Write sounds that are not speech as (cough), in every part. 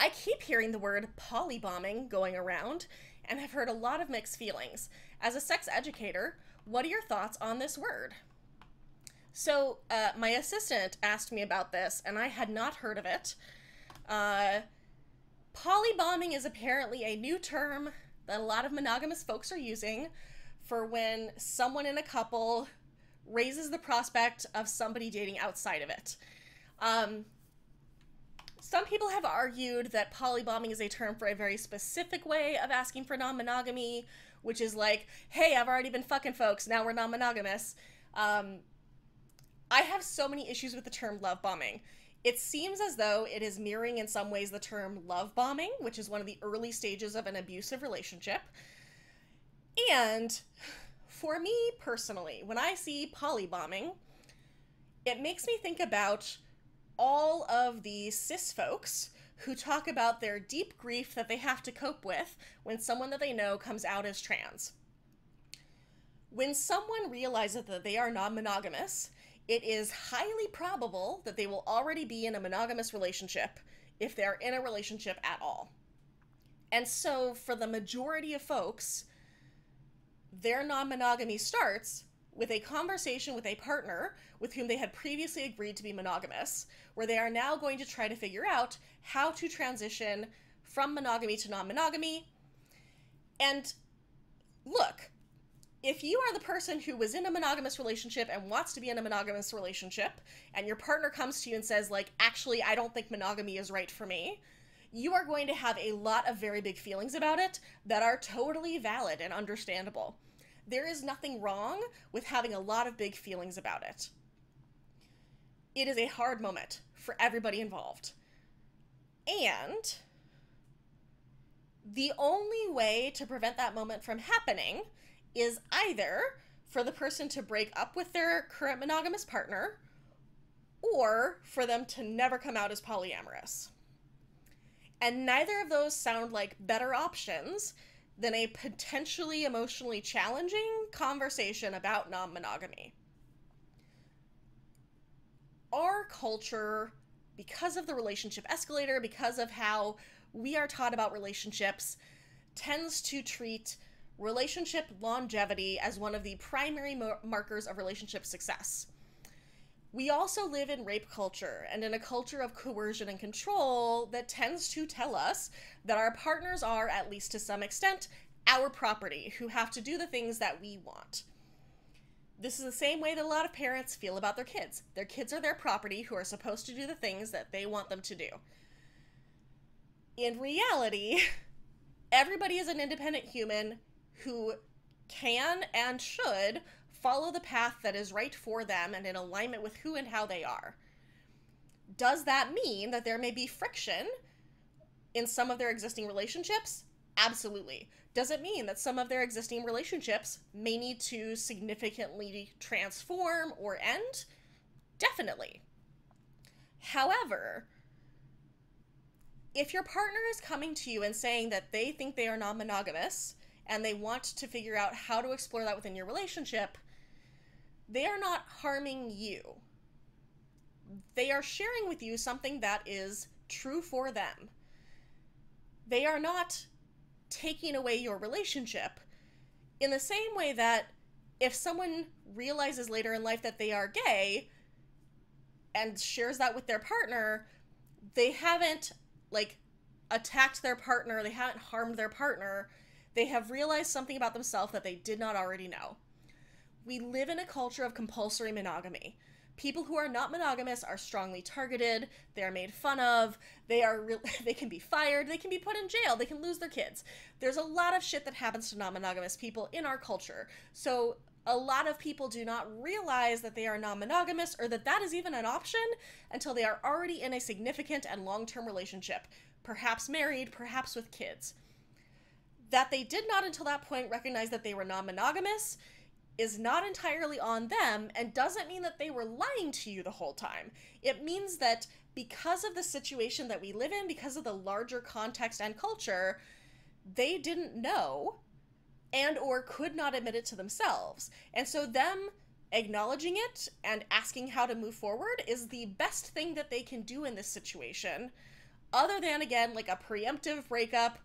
I keep hearing the word polybombing going around and I've heard a lot of mixed feelings. As a sex educator, what are your thoughts on this word? So, uh, my assistant asked me about this, and I had not heard of it. Uh, polybombing is apparently a new term that a lot of monogamous folks are using for when someone in a couple raises the prospect of somebody dating outside of it. Um, some people have argued that polybombing is a term for a very specific way of asking for non monogamy, which is like, hey, I've already been fucking folks, now we're non monogamous. Um, I have so many issues with the term love bombing. It seems as though it is mirroring in some ways the term love bombing, which is one of the early stages of an abusive relationship. And for me personally, when I see polybombing, it makes me think about all of the cis folks who talk about their deep grief that they have to cope with when someone that they know comes out as trans. When someone realizes that they are non monogamous, it is highly probable that they will already be in a monogamous relationship if they're in a relationship at all. And so, for the majority of folks, their non monogamy starts with a conversation with a partner with whom they had previously agreed to be monogamous, where they are now going to try to figure out how to transition from monogamy to non monogamy. And look, if you are the person who was in a monogamous relationship and wants to be in a monogamous relationship and your partner comes to you and says like actually I don't think monogamy is right for me, you are going to have a lot of very big feelings about it that are totally valid and understandable. There is nothing wrong with having a lot of big feelings about it. It is a hard moment for everybody involved. And the only way to prevent that moment from happening is either for the person to break up with their current monogamous partner or for them to never come out as polyamorous. And neither of those sound like better options than a potentially emotionally challenging conversation about non monogamy. Our culture, because of the relationship escalator, because of how we are taught about relationships, tends to treat relationship longevity as one of the primary markers of relationship success. We also live in rape culture and in a culture of coercion and control that tends to tell us that our partners are, at least to some extent, our property who have to do the things that we want. This is the same way that a lot of parents feel about their kids. Their kids are their property who are supposed to do the things that they want them to do. In reality, (laughs) everybody is an independent human who can and should follow the path that is right for them and in alignment with who and how they are. Does that mean that there may be friction in some of their existing relationships? Absolutely. Does it mean that some of their existing relationships may need to significantly transform or end? Definitely. However, if your partner is coming to you and saying that they think they are non monogamous and they want to figure out how to explore that within your relationship, they are not harming you. They are sharing with you something that is true for them. They are not taking away your relationship in the same way that if someone realizes later in life that they are gay and shares that with their partner, they haven't like attacked their partner, they haven't harmed their partner. They have realized something about themselves that they did not already know. We live in a culture of compulsory monogamy. People who are not monogamous are strongly targeted, they are made fun of, they are re- (laughs) they can be fired, they can be put in jail, they can lose their kids. There's a lot of shit that happens to non-monogamous people in our culture. So a lot of people do not realize that they are non monogamous or that that is even an option until they are already in a significant and long term relationship, perhaps married, perhaps with kids. That they did not until that point recognize that they were non monogamous is not entirely on them and doesn't mean that they were lying to you the whole time. It means that because of the situation that we live in, because of the larger context and culture, they didn't know and or could not admit it to themselves. And so them acknowledging it and asking how to move forward is the best thing that they can do in this situation other than, again, like a preemptive breakup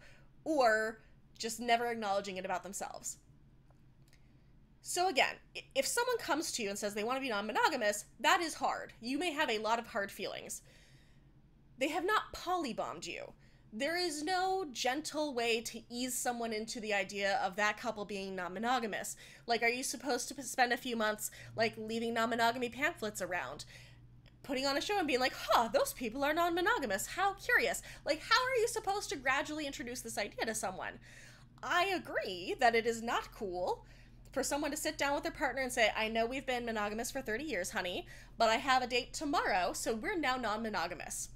or just never acknowledging it about themselves. So, again, if someone comes to you and says they want to be non monogamous, that is hard. You may have a lot of hard feelings. They have not polybombed you. There is no gentle way to ease someone into the idea of that couple being non monogamous. Like, are you supposed to spend a few months, like, leaving non monogamy pamphlets around? putting on a show and being like, huh, those people are non monogamous. How curious. Like, how are you supposed to gradually introduce this idea to someone? I agree that it is not cool for someone to sit down with their partner and say, I know we've been monogamous for 30 years, honey, but I have a date tomorrow, so we're now non monogamous.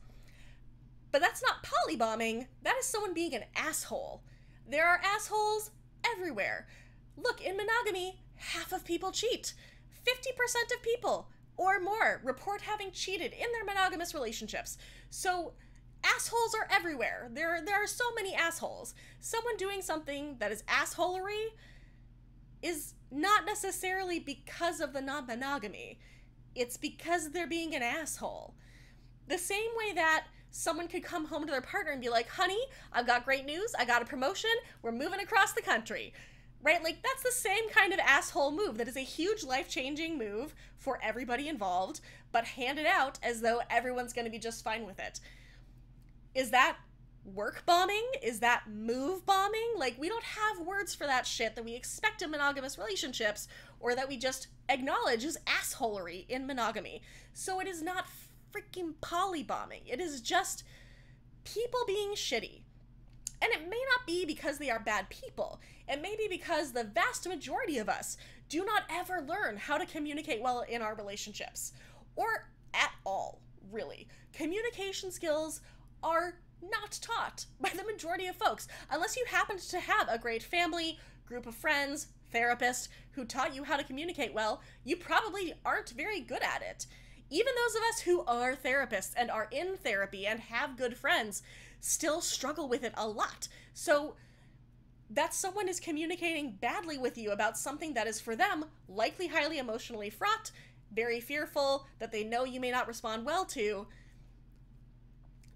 But that's not polybombing, that is someone being an asshole. There are assholes everywhere. Look, in monogamy, half of people cheat. 50% of people or more report having cheated in their monogamous relationships. So assholes are everywhere. There there are so many assholes. Someone doing something that is assholery is not necessarily because of the non-monogamy. It's because they're being an asshole. The same way that someone could come home to their partner and be like, "Honey, I've got great news. I got a promotion. We're moving across the country." right? Like, that's the same kind of asshole move that is a huge life changing move for everybody involved, but handed out as though everyone's going to be just fine with it. Is that work bombing? Is that move bombing? Like, we don't have words for that shit that we expect in monogamous relationships or that we just acknowledge as assholery in monogamy. So it is not freaking poly bombing. It is just people being shitty. And it may not be because they are bad people. It may be because the vast majority of us do not ever learn how to communicate well in our relationships. Or at all, really. Communication skills are not taught by the majority of folks, unless you happen to have a great family, group of friends, therapist who taught you how to communicate well, you probably aren't very good at it. Even those of us who are therapists and are in therapy and have good friends still struggle with it a lot. So that someone is communicating badly with you about something that is for them likely highly emotionally fraught, very fearful, that they know you may not respond well to.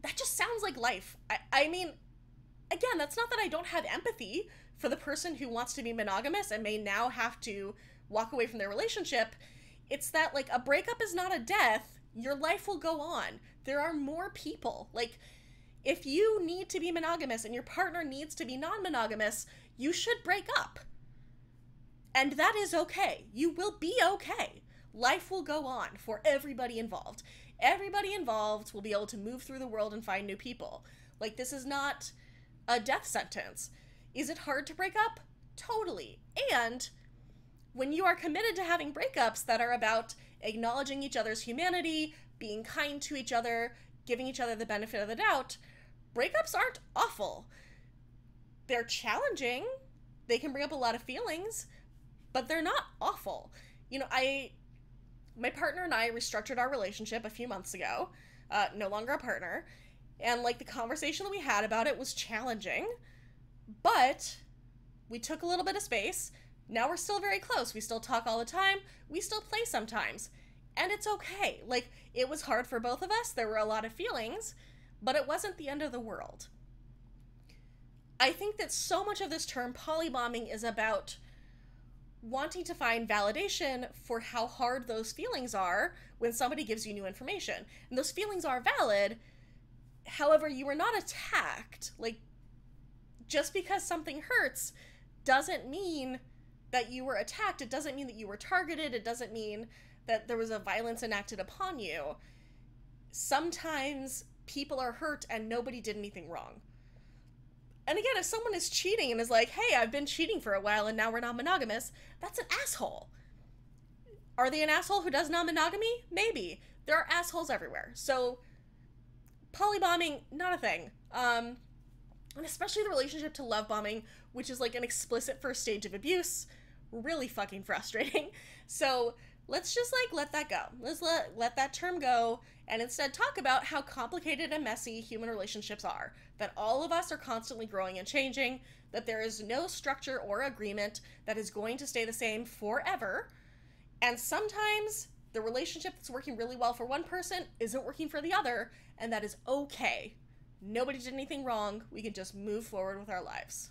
That just sounds like life. I, I mean, again, that's not that I don't have empathy for the person who wants to be monogamous and may now have to walk away from their relationship. It's that, like, a breakup is not a death. Your life will go on. There are more people. Like, if you need to be monogamous and your partner needs to be non monogamous, you should break up. And that is okay. You will be okay. Life will go on for everybody involved. Everybody involved will be able to move through the world and find new people. Like, this is not a death sentence. Is it hard to break up? Totally. And when you are committed to having breakups that are about acknowledging each other's humanity, being kind to each other, giving each other the benefit of the doubt, breakups aren't awful. They're challenging. They can bring up a lot of feelings, but they're not awful. You know, I my partner and I restructured our relationship a few months ago. Uh, no longer a partner, and like the conversation that we had about it was challenging, but we took a little bit of space. Now we're still very close. We still talk all the time. We still play sometimes. And it's okay. Like, it was hard for both of us. There were a lot of feelings, but it wasn't the end of the world. I think that so much of this term polybombing is about wanting to find validation for how hard those feelings are when somebody gives you new information. And those feelings are valid. However, you were not attacked. Like, just because something hurts doesn't mean that you were attacked. It doesn't mean that you were targeted. It doesn't mean that there was a violence enacted upon you. Sometimes people are hurt and nobody did anything wrong. And again, if someone is cheating and is like, hey, I've been cheating for a while and now we're non monogamous, that's an asshole. Are they an asshole who does non monogamy? Maybe. There are assholes everywhere. So, polybombing, not a thing. Um, and especially the relationship to love bombing, which is like an explicit first stage of abuse, really fucking frustrating. (laughs) So, let's just like let that go. Let's let let that term go and instead talk about how complicated and messy human relationships are that all of us are constantly growing and changing, that there is no structure or agreement that is going to stay the same forever. And sometimes the relationship that's working really well for one person isn't working for the other, and that is okay. Nobody did anything wrong. We can just move forward with our lives.